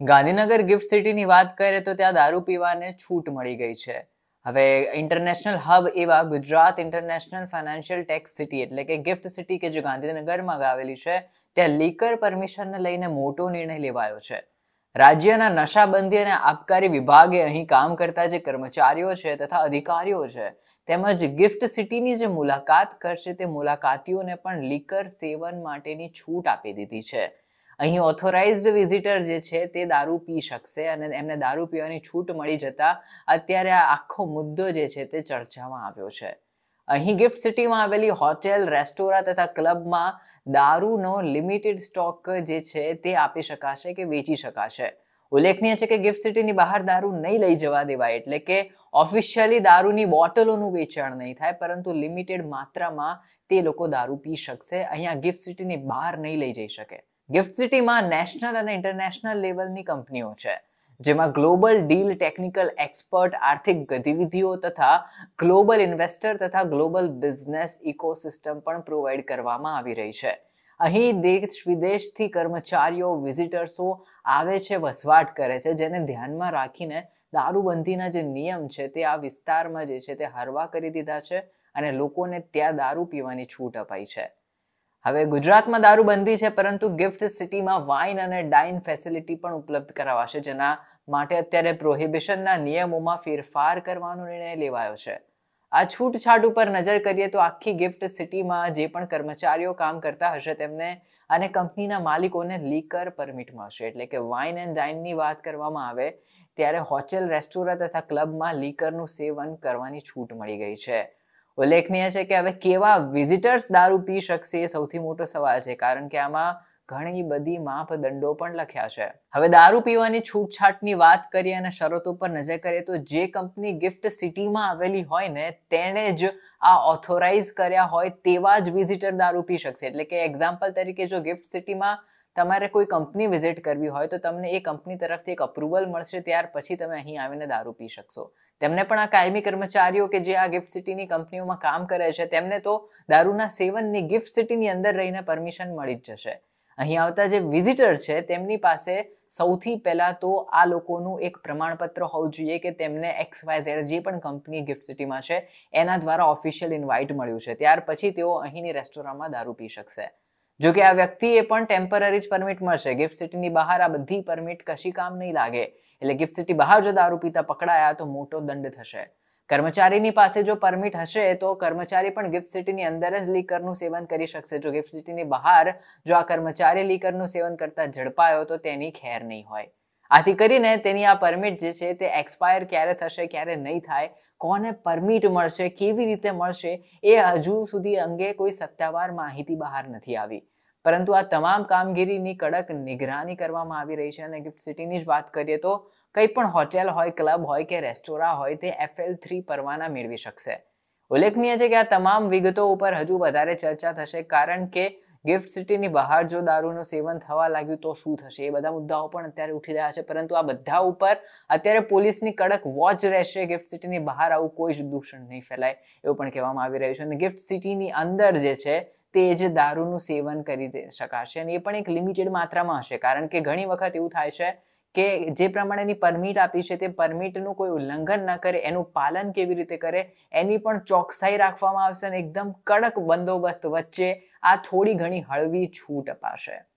Gandhinagar gift સિટીની વાત કરીએ તો ત્યાં દારૂ પીવાને છૂટ મળી ગઈ છે. હવે ઇન્ટરનેશનલ હબ એવા Gujarat international financial tech city એટલે કે ગિફ્ટ સિટી કે જે ગાંધીનગરમાં આવેલી છે, ત્યાં લીકર પરમિશનને લઈને મોટો નિર્ણય લેવાયો છે. રાજ્યના નશાબંધી અને આબકારી વિભાગે અહીં કામ કરતા જે કર્મચારીઓ છે તથા અધિકારીઓ છે, તેમજ ગિફ્ટ સિટીની જે મુલાકાત કરશે તે મુલાકાતીઓને પણ લીકર સેવન માટેની છૂટ આપી દીધી છે. અહીં ઓથોરાઇઝડ વિઝિટર જે છે તે દારૂ પી શકશે અને એમને દારૂ પીવાની છૂટ મળી જતા અત્યારે આ આખો મુદ્દો જે છે તે ચર્ચામાં આવ્યો છે. અહીં ગિફ્ટ સિટીમાં આવેલી હોટેલ રેસ્ટોરાં તથા ક્લબમાં દારૂનો લિમિટેડ સ્ટોક જે છે તે આપી શકાશે કે વેચી શકાશે. ઉલ્લેખનીય છે કે ગિફ્ટ સિટીની બહાર દારૂ નહીં લઈ જવા દેવાય એટલે કે ઓફિશિયલી દારૂની બોટલોનું વેચાણ નહીં થાય, પરંતુ લિમિટેડ માત્રામાં તે લોકો દારૂ પી શકશે. અહીંયા ગિફ્ટ સિટીની બહાર નહીં લઈ જઈ શકે. ગિફ્ટ સિટીમાં નેશનલ અને ઇન્ટરનેશનલ લેવલની કંપનીઓ છે, જેમાં ગ્લોબલ ડીલ ટેકનિકલ એક્સપર્ટ આર્થિક ગતિવિધિઓ તથા ગ્લોબલ ઇન્વેસ્ટર તથા ગ્લોબલ બિઝનેસ ઇકોસિસ્ટમ પણ પ્રોવાઈડ કરવામાં આવી રહી છે. અહીં દેશ વિદેશથી કર્મચારીઓ વિઝિટર્સો આવે છે, વસવાટ કરે છે, જેને ધ્યાનમાં રાખીને દારૂબંધીના જે નિયમ છે તે આ વિસ્તારમાં જે છે તે હરવા કરી દીધા છે અને લોકોને ત્યાં દારૂ પીવાની છૂટ અપાઈ છે. હવે ગુજરાતમાં દારૂબંધી છે, પરંતુ ગિફ્ટ સિટીમાં વાઇન અને ડાઇન ફેસિલિટી પણ ઉપલબ્ધ કરાવાશે, જેના માટે અત્યારે પ્રોહિબિશનના નિયમોમાં ફેરફાર કરવાનો નિર્ણય લેવાયો છે. આ છૂટછાટ ઉપર નજર કરીએ તો આખી ગિફ્ટ સિટીમાં જે પણ કર્મચારીઓ કામ કરતા હશે, તેમને અને કંપનીના માલિકોને લીકર પરમિટ મળશે. એટલે કે વાઇન એન્ડ ડાઇનની વાત કરવામાં આવે, ત્યારે હોટેલ, રેસ્ટોરન્ટ તથા ક્લબમાં લીકરનું સેવન કરવાની છૂટ મળી ગઈ છે. ઉલ્લેખનીય છે કે હવે કેવા વિઝિટર્સ દારૂ પી શકશે એ સૌથી મોટો સવાલ છે, કારણ કે આમાં ઘણી બધી માપદંડો પણ લખ્યા છે. હવે દારૂ પીવાની છૂટછાટની વાત કરીએ અને શરતો પર નજર કરીએ તો જે કંપની ગિફ્ટ સિટીમાં આવેલી હોય ને, તેણે જ આ ઓથોરાઇઝ કર્યા હોય તેવા જ વિઝિટર દારૂ પી શકશે. એટલે કે એક્ઝામ્પલ તરીકે જો ગિફ્ટ સિટીમાં તમારે કોઈ કંપની વિઝિટ કરવી હોય તો તમને એ કંપની તરફથી એક અપ્રુવલ મળશે, ત્યાર પછી તમે અહીં આવીને દારૂ પી શકશો. તેમને પણ આ કાયમી કર્મચારીઓ કે જે આ ગિફ્ટ સિટીની કંપનીઓમાં કામ કરે છે, તેમને તો દારૂના સેવનની ગિફ્ટ સિટીની અંદર રહીને પરમિશન મળી જ જશે. અહીં આવતા જે વિઝિટર છે, તેમની પાસે સૌથી પહેલા તો આ લોકોનું એક પ્રમાણપત્ર હોવું જોઈએ કે તેમને એક્સ વાય ઝેડ જે પણ કંપની ગિફ્ટ સિટીમાં છે, એના દ્વારા ઓફિશિયલ ઇન્વાઇટ મળ્યું છે. ત્યાર પછી તેઓ અહીંની રેસ્ટોરન્ટમાં દારૂ પી શકશે. જો કે આ વ્યક્તિએ પણ ટેમ્પરરી જ પરમિટ મળશે. ગિફ્ટ સિટીની બહાર આ બધી પરમિટ કશી કામ નહીં લાગે. એટલે ગિફ્ટ સિટી બહાર જો દારૂ પીતા પકડાયા તો મોટો દંડ થશે. કર્મચારીની પાસે જો પરમિટ હશે તો કર્મચારી પણ ગિફ્ટ સિટીની અંદર જ લીકરનું સેવન કરી શકશે. જો ગિફ્ટ સિટીની બહાર જો આ કર્મચારી લીકરનું સેવન કરતા ઝડપાયો તો તેની ખેર નહીં હોય. આથી કરીને તેની આ પરમિટ જે છે તે એક્સપાયર ક્યારે થશે, ક્યારે નહીં થાય, કોને પરમિટ મળશે, કેવી રીતે મળશે, એ હજુ સુધી અંગે કોઈ સત્તાવાર માહિતી બહાર નથી આવી. પરંતુ આ તમામ કામગીરીની કડક નિગરાની કરવામાં આવી રહી છે અને ગિફ્ટ સિટીની જ વાત કરીએ તો કંઈ પણ હોટેલ હોય ક્લબ હોય કે રેસ્ટોરાં હોય તે એફએલ થ્રી પરવાના મેળવી શકશે. ઉલ્લેખનીય છે કે આ તમામ વિગતો ઉપર હજુ વધારે ચર્ચા થશે કારણ કે ગિફ્ટ સિટીની બહાર જો દારૂનું સેવન થવા લાગ્યું તો શું થશે? એ બધા મુદ્દાઓ પણ અત્યારે ઉઠી રહ્યા છે. પરંતુ આ બધા ઉપર અત્યારે પોલીસની કડક વોચ રહેશે. ગિફ્ટ સિટીની બહાર આવું કોઈ જ દૂષણ નહીં ફેલાય એવું પણ કહેવામાં આવી રહ્યું છે. અને ગિફ્ટ સિટીની અંદર જે છે તે જ દારૂનું સેવન કરી શકાશે. અને એ પણ એક લિમિટેડ માત્રામાં હશે. કારણ કે ઘણી વખત એવું થાય છે કે જે પ્રમાણેની પરમિટ આપી છે તે પરમિટનું કોઈ ઉલ્લંઘન ન કરે, એનું પાલન કેવી રીતે કરે, એની પણ ચોકસાઈ રાખવામાં આવશે અને એકદમ કડક બંદોબસ્ત વચ્ચે આ થોડી ઘણી હળવી છૂટ અપાશે.